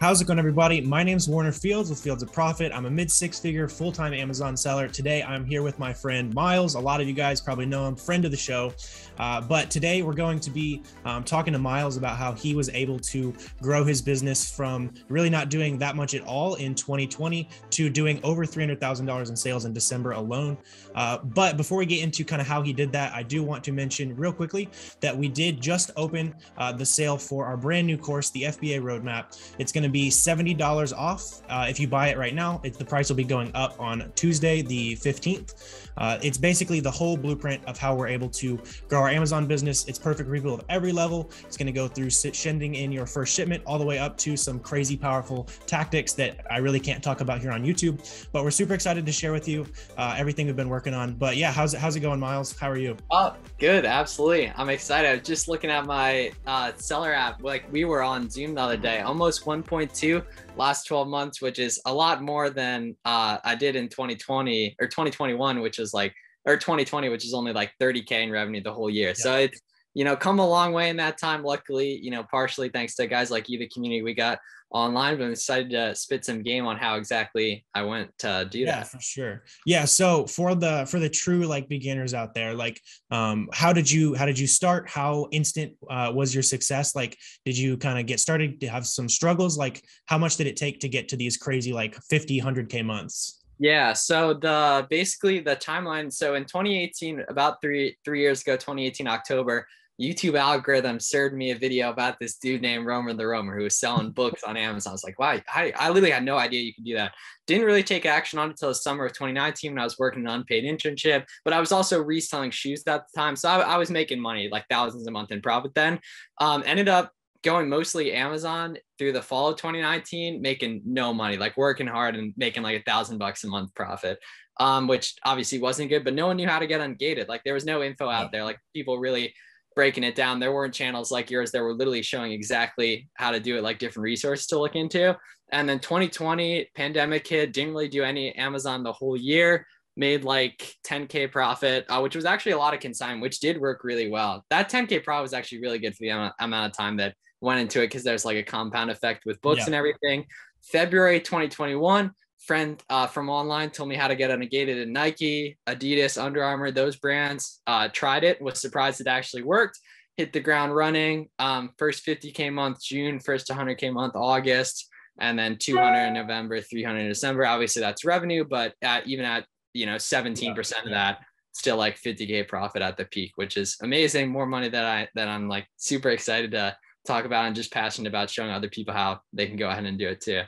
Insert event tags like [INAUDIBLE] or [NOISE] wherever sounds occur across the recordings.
How's it going, everybody? My name is Warner Fields with Fields of Profit. I'm a mid six figure full time Amazon seller. Today, I'm here with my friend Miles. A lot of you guys probably know him, friend of the show. Uh, but today, we're going to be um, talking to Miles about how he was able to grow his business from really not doing that much at all in 2020 to doing over $300,000 in sales in December alone. Uh, but before we get into kind of how he did that, I do want to mention real quickly that we did just open uh, the sale for our brand new course, the FBA Roadmap. It's going to be $70 off uh, if you buy it right now. It's, the price will be going up on Tuesday, the 15th. Uh, it's basically the whole blueprint of how we're able to grow our Amazon business. It's perfect people of every level. It's going to go through sending in your first shipment all the way up to some crazy powerful tactics that I really can't talk about here on YouTube. But we're super excited to share with you uh, everything we've been working on. But yeah, how's it how's it going, Miles? How are you? Oh, good, absolutely. I'm excited. I was just looking at my uh, seller app. Like we were on Zoom the other day, almost 1.2 last 12 months, which is a lot more than uh, I did in 2020 or 2021, which is like, or 2020, which is only like 30K in revenue the whole year. Yeah. So it's, you know, come a long way in that time. Luckily, you know, partially thanks to guys like you, the community we got online, but I'm excited to spit some game on how exactly I went to do yeah, that. Yeah, for sure. Yeah. So for the for the true like beginners out there, like um how did you how did you start? How instant uh, was your success? Like did you kind of get started to have some struggles? Like how much did it take to get to these crazy like 50, 100k months? Yeah, so the basically the timeline. So in 2018, about three three years ago, 2018 October, YouTube algorithm served me a video about this dude named Romer the Romer who was selling [LAUGHS] books on Amazon. I was like, wow, I, I literally had no idea you could do that. Didn't really take action on it until the summer of 2019 when I was working an unpaid internship, but I was also reselling shoes at the time. So I, I was making money, like thousands a month in profit then. Um, ended up going mostly Amazon through the fall of 2019, making no money, like working hard and making like a thousand bucks a month profit. Um, which obviously wasn't good, but no one knew how to get ungated. Like there was no info out there. Like people really breaking it down. There weren't channels like yours that were literally showing exactly how to do it, like different resources to look into. And then 2020 pandemic hit, didn't really do any Amazon the whole year, made like 10K profit, uh, which was actually a lot of consignment, which did work really well. That 10K profit was actually really good for the amount, amount of time that went into it because there's like a compound effect with books yeah. and everything. February 2021, friend uh, from online told me how to get ungated in Nike, Adidas, Under Armour, those brands. Uh, tried it, was surprised it actually worked. Hit the ground running. Um, first 50k month June, first 100k month August, and then 200 in November, 300 in December. Obviously, that's revenue, but at, even at you know 17% of that, still like 50k profit at the peak, which is amazing. More money that I that I'm like super excited to talk about and just passionate about showing other people how they can go ahead and do it too.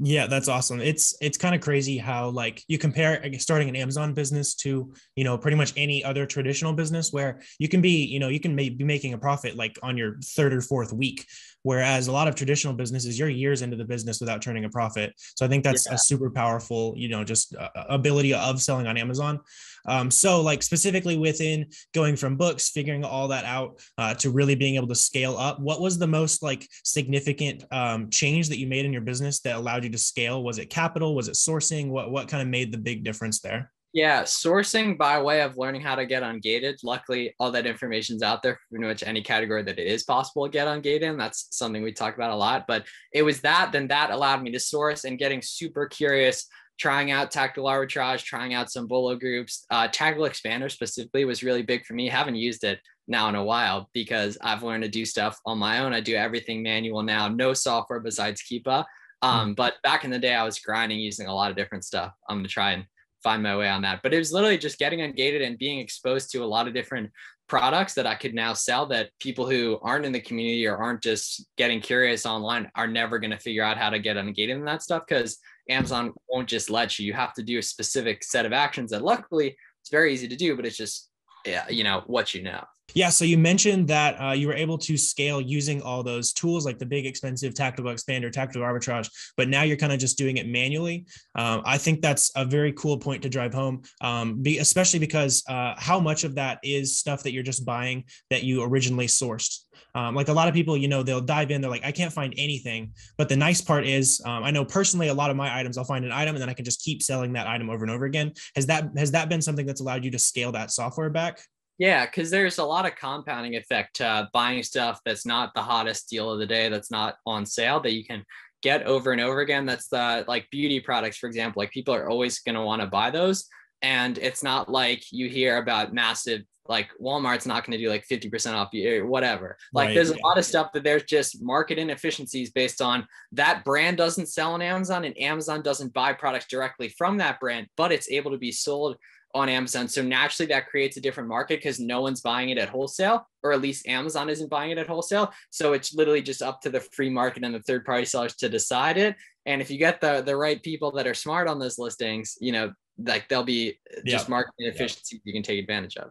Yeah, that's awesome. It's it's kind of crazy how like you compare starting an Amazon business to you know pretty much any other traditional business where you can be you know you can be making a profit like on your third or fourth week, whereas a lot of traditional businesses you're years into the business without turning a profit. So I think that's yeah. a super powerful you know just uh, ability of selling on Amazon. Um, so like specifically within going from books, figuring all that out uh, to really being able to scale up, what was the most like significant um, change that you made in your business that allowed you to scale? Was it capital? Was it sourcing? What what kind of made the big difference there? Yeah, sourcing by way of learning how to get ungated. Luckily, all that information's out there for pretty much any category that it is possible to get ungated. And that's something we talk about a lot. But it was that, then that allowed me to source and getting super curious trying out tactical arbitrage, trying out some bolo groups. Uh, tactical expander specifically was really big for me. Haven't used it now in a while because I've learned to do stuff on my own. I do everything manual now, no software besides Keepa. Um, mm. But back in the day, I was grinding using a lot of different stuff. I'm gonna try and find my way on that. But it was literally just getting ungated and being exposed to a lot of different products that I could now sell that people who aren't in the community or aren't just getting curious online are never going to figure out how to get ungated in that stuff because Amazon won't just let you. You have to do a specific set of actions that luckily it's very easy to do, but it's just, yeah, you know, what you know. Yeah. So you mentioned that uh, you were able to scale using all those tools like the big expensive tactical expander, tactical arbitrage, but now you're kind of just doing it manually. Um, I think that's a very cool point to drive home, um, be, especially because uh, how much of that is stuff that you're just buying that you originally sourced. Um, like a lot of people, you know, they'll dive in, they're like, I can't find anything. But the nice part is, um, I know personally, a lot of my items, I'll find an item and then I can just keep selling that item over and over again. Has that has that been something that's allowed you to scale that software back? Yeah, because there's a lot of compounding effect to buying stuff that's not the hottest deal of the day, that's not on sale, that you can get over and over again. That's the like beauty products, for example. Like people are always going to want to buy those. And it's not like you hear about massive, like Walmart's not going to do like 50% off or whatever. Like right, there's yeah. a lot of stuff that there's just market inefficiencies based on that brand doesn't sell on Amazon and Amazon doesn't buy products directly from that brand, but it's able to be sold on Amazon. So naturally, that creates a different market because no one's buying it at wholesale, or at least Amazon isn't buying it at wholesale. So it's literally just up to the free market and the third party sellers to decide it. And if you get the the right people that are smart on those listings, you know, like they'll be uh, just yeah. marketing efficiency yeah. you can take advantage of.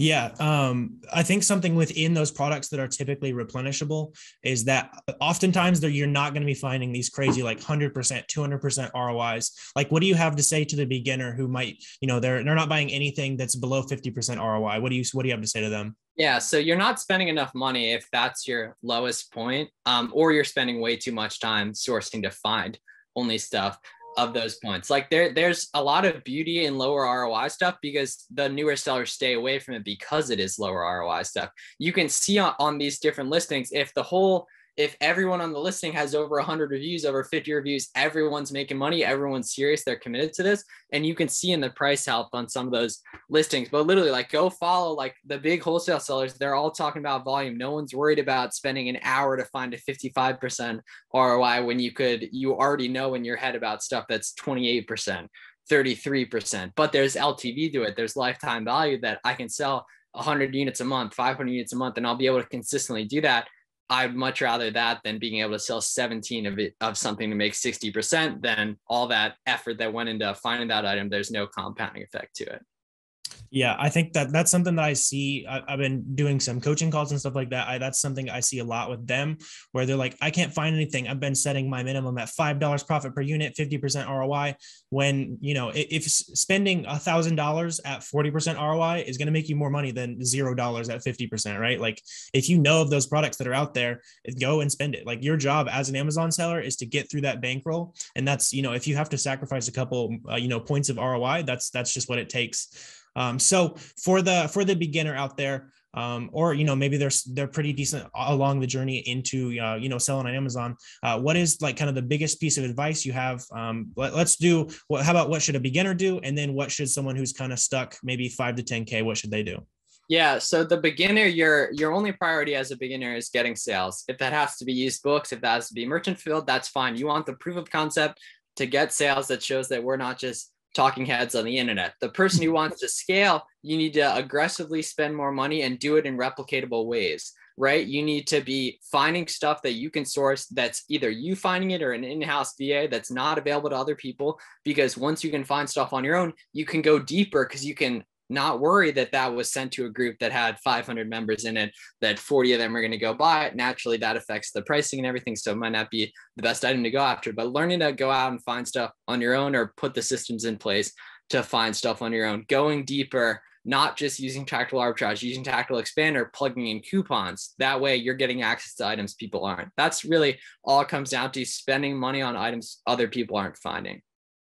Yeah, um, I think something within those products that are typically replenishable is that oftentimes you're not going to be finding these crazy like 100%, 200% ROIs. Like, what do you have to say to the beginner who might, you know, they're they're not buying anything that's below 50% ROI? What do you what do you have to say to them? Yeah, so you're not spending enough money if that's your lowest point, um, or you're spending way too much time sourcing to find only stuff of those points. Like there, there's a lot of beauty in lower ROI stuff because the newer sellers stay away from it because it is lower ROI stuff. You can see on, on these different listings if the whole if everyone on the listing has over 100 reviews, over 50 reviews, everyone's making money, everyone's serious, they're committed to this. And you can see in the price health on some of those listings. But literally, like, go follow like the big wholesale sellers. They're all talking about volume. No one's worried about spending an hour to find a 55% ROI when you could, you already know in your head about stuff that's 28%. 33%, but there's LTV to it. There's lifetime value that I can sell 100 units a month, 500 units a month, and I'll be able to consistently do that I'd much rather that than being able to sell 17 of it of something to make 60% than all that effort that went into finding that item. There's no compounding effect to it. Yeah, I think that that's something that I see. I, have been doing some coaching calls and stuff like that. I, that's something I see a lot with them, where they're like, "I can't find anything." I've been setting my minimum at five dollars profit per unit, fifty percent ROI. When you know, if spending a thousand dollars at forty percent ROI is going to make you more money than zero dollars at fifty percent, right? Like, if you know of those products that are out there, go and spend it. Like your job as an Amazon seller is to get through that bankroll, and that's you know, if you have to sacrifice a couple, uh, you know, points of ROI, that's that's just what it takes. Um, so for the for the beginner out there, um, or you know maybe they're they're pretty decent along the journey into uh, you know selling on Amazon. Uh, what is like kind of the biggest piece of advice you have? Um, let, us do. What, how about what should a beginner do, and then what should someone who's kind of stuck, maybe five to ten k, what should they do? Yeah, so the beginner, your your only priority as a beginner is getting sales. If that has to be used books, if that has to be merchant field, that's fine. You want the proof of concept to get sales that shows that we're not just talking heads on the internet. The person who wants to scale, you need to aggressively spend more money and do it in replicatable ways, right? You need to be finding stuff that you can source that's either you finding it or an in house VA that's not available to other people. Because once you can find stuff on your own, you can go deeper because you can not worry that that was sent to a group that had 500 members in it, that 40 of them are going to go buy it. Naturally, that affects the pricing and everything. So it might not be the best item to go after, but learning to go out and find stuff on your own or put the systems in place to find stuff on your own, going deeper, not just using tactical arbitrage, using tactical expander, plugging in coupons. That way you're getting access to items people aren't. That's really all it comes down to spending money on items other people aren't finding.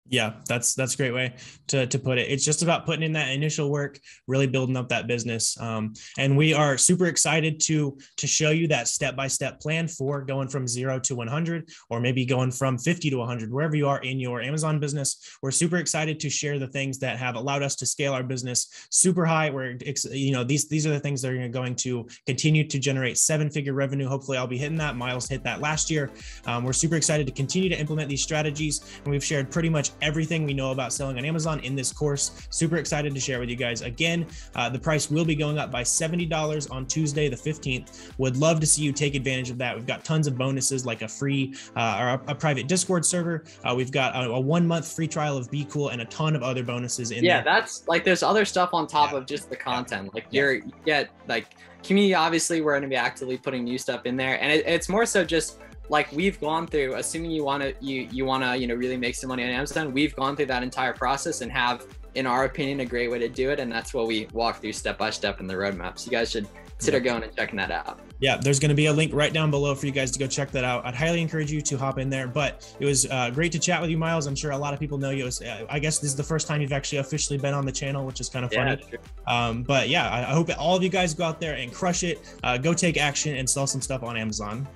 Yeah, that's that's a great way to, to put it. It's just about putting in that initial work, really building up that business. Um, and we are super excited to to show you that step by step plan for going from zero to 100, or maybe going from 50 to 100, wherever you are in your Amazon business. We're super excited to share the things that have allowed us to scale our business super high. Where you know these these are the things that are going to continue to generate seven figure revenue. Hopefully, I'll be hitting that. Miles hit that last year. Um, we're super excited to continue to implement these strategies, and we've shared pretty much everything we know about selling on Amazon in this course. Super excited to share with you guys. Again, uh, the price will be going up by $70 on Tuesday, the 15th. Would love to see you take advantage of that. We've got tons of bonuses like a free uh, or a, a, private Discord server. Uh, we've got a, a, one month free trial of BQool and a ton of other bonuses in yeah, there. Yeah, that's like there's other stuff on top yeah. of just the content. Like you're you get like community. Obviously, we're going to be actively putting new stuff in there, and it, it's more so just like we've gone through assuming you want to you you want to you know really make some money on amazon we've gone through that entire process and have in our opinion a great way to do it and that's what we walk through step by step in the roadmap so you guys should consider going and checking that out yeah, there's going to be a link right down below for you guys to go check that out. I'd highly encourage you to hop in there. But it was uh, great to chat with you, Miles. I'm sure a lot of people know you. Was, uh, I guess this is the first time you've actually officially been on the channel, which is kind of funny. Yeah, um, but yeah, I, I, hope all of you guys go out there and crush it. Uh, go take action and sell some stuff on Amazon.